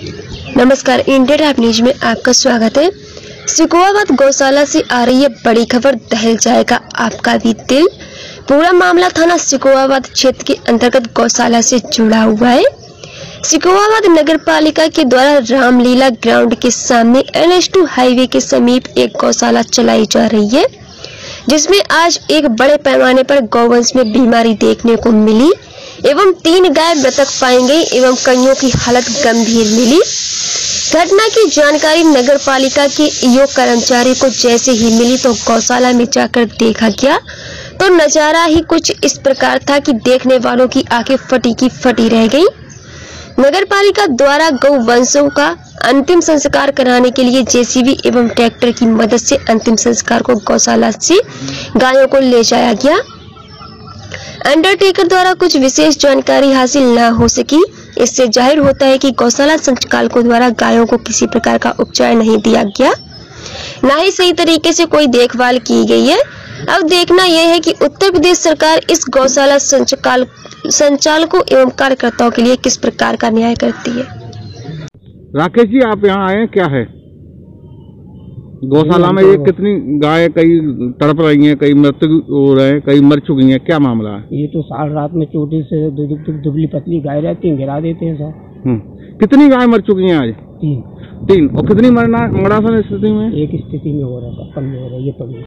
नमस्कार, India top news में आपका स्वागत है। सिकोवाबाद गौशाला से आ रही है बड़ी खबर, दहल जाएगा आपका भी दिल। पूरा मामला थाना सिकोवाबाद क्षेत्र के अंतर्गत गौशाला से जुड़ा हुआ है। सिकोवाबाद नगर पालिका के द्वारा रामलीला ग्राउंड के सामने एन टू हाईवे के समीप एक गौशाला चलाई जा रही है, जिसमें आज एक बड़े पैमाने पर गौवंश में बीमारी देखने को मिली। एवं तीन गाय मृतक पाए गई एवं कईयों की हालत गंभीर मिली। घटना की जानकारी नगर पालिका के ईओ कर्मचारी को जैसे ही मिली तो गौशाला में जाकर देखा गया। तो नज़ारा ही कुछ इस प्रकार था कि देखने वालों की आँखें फटी की फटी रह गई। नगर पालिका द्वारा गौ वंशों का अंतिम संस्कार कराने के लिए जेसीबी एवं ट्रैक्टर की मदद से अंतिम संस्कार को गौशाला से गायों को ले जाया गया। अंडरटेकर द्वारा कुछ विशेष जानकारी हासिल न हो सकी, इससे ज़ाहिर होता है कि गौशाला संचालकों द्वारा गायों को किसी प्रकार का उपचार नहीं दिया गया। न ही सही तरीके से कोई देखभाल की गई है। अब देखना यह है कि उत्तर प्रदेश सरकार इस गौशाला संचाल संचालकों एवं कार्यकर्ताओं के लिए किस प्रकार का न्याय करती है। राकेश जी, आप यहाँ आए क्या है? गौशाला में ये कितनी गाय कई तड़प रही हैं कई मृत्यु हो रहे हैं कई मर चुकी हैं क्या मामला है? ये तो साल रात में चोटी से दुबली पतली गाय रहती है गिरा देते हैं सर हम्म। कितनी गाय मर चुकी हैं आज? तीन। तीन। और कितनी मरना मरासन स्थिति में? एक स्थिति में हो रहा था कम हो रहा है ये पड़ी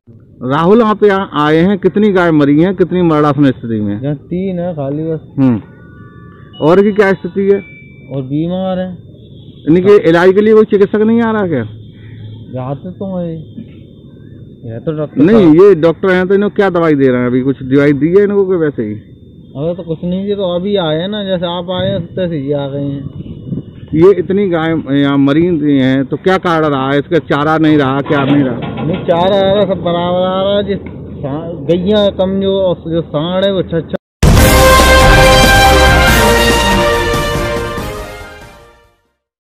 राहुल आप यहाँ आए हैं कितनी गाय मरी है कितनी मरणासन स्थिति में? तीन है खाली बस। हम्म। और की क्या स्थिति है? और बीमार है। इनके इलाज के लिए कोई चिकित्सक नहीं आ रहा क्या? तो है तो डॉक्टर नहीं ये डॉक्टर हैं तो इन्हें क्या दवाई दे रहे हैं? अभी कुछ दवाई दी है इनको वैसे ही? अबे तो कुछ नहीं जी तो अभी आए ना जैसे आप आए तैसे ही आ गए हैं। ये इतनी गाय यहाँ मरी हैं तो क्या कारण रहा? है इसका चारा नहीं रहा क्या नहीं रहा? नहीं चार आ रहा सब बराबर आ रहा है जिस गैया कम जो जो सांड है वो अच्छा